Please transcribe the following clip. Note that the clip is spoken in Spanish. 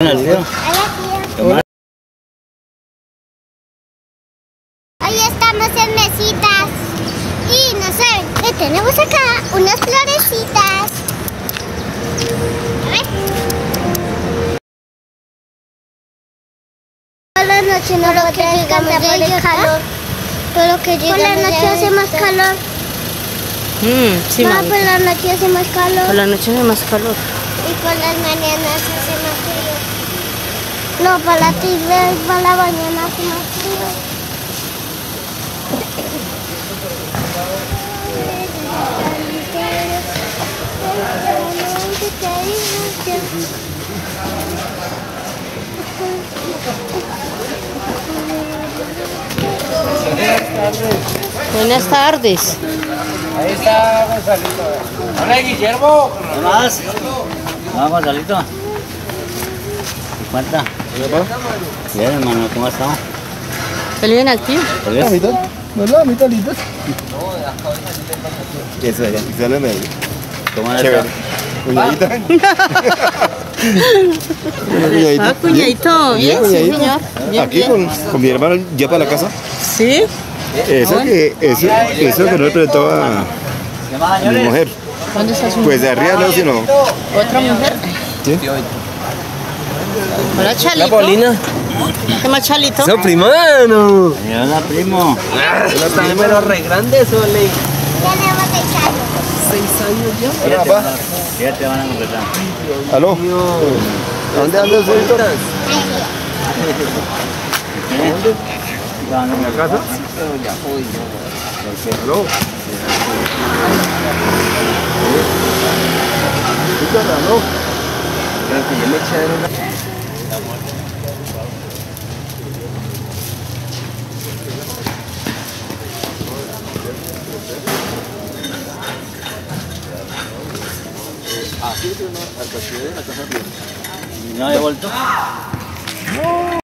Buenos días. Hola. Hoy estamos en mesitas. Y no saben, que tenemos acá unas florecitas. A ver. Por la noche no lo que llegamos de calor. Por lo que Por la noche hace más calor. Mm, sí, por la noche hace más calor. Por la noche hace más calor. Y por las mañanas hace más frío. No, para la tarde, para la mañana hace más frío. Buenas tardes. Ahí está Gonzalito. Hola, Guillermo. ¿Qué más? No, Gonzalito. ¿Qué cuenta? Bien, hermano, ¿cómo has estado? ¿Él viene activo? ¿Te ves? mitad? ¿No es la mitad? Eso allá, sale de ahí. ¿Cómo has Chévere. estado? Cuñadita. Una cuñadita. Ah, cuñadito. Bien, sí, señor. Bien, Aquí bien. con, con mi hermano ya para la casa. ¿Sí? Eso bueno. que, eso, eso que no le mujer. ¿Dónde está su Pues de arriba no, sino. otra mujer? ¿sí? Hola, Chalito. Paulina. ¿Qué más, Chalito? ¡Eso, primano! Hola, primo. Está número re grande, Sole. Echar. Seis años ya. Ya te van a- ya te van a completar. ¿Aló? ¿A dónde anda usted? Víctor? ¿En la casa? ¿Aló? ¿Aló? Creo que yo me eché en una... ¿No he vuelto?